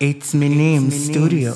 It's Minim Studio.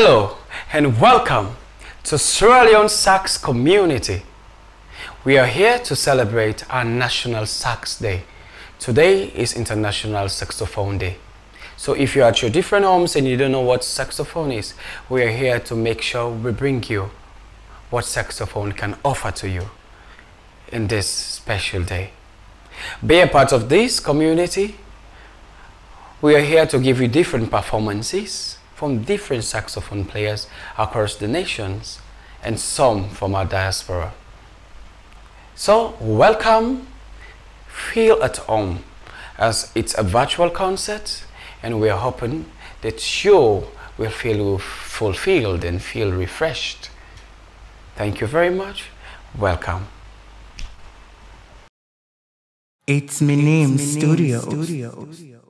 Hello and welcome to Sierra Leone Sax community. We are here to celebrate our National Sax Day. Today is International Saxophone Day. So if you're at your different homes and you don't know what saxophone is, we are here to make sure we bring you what saxophone can offer to you in this special day. Be a part of this community. We are here to give you different performances from different saxophone players across the nations and some from our diaspora. So, welcome, feel at home as it's a virtual concert and we are hoping that you will feel fulfilled and feel refreshed. Thank you very much. Welcome. It's Minim Studio.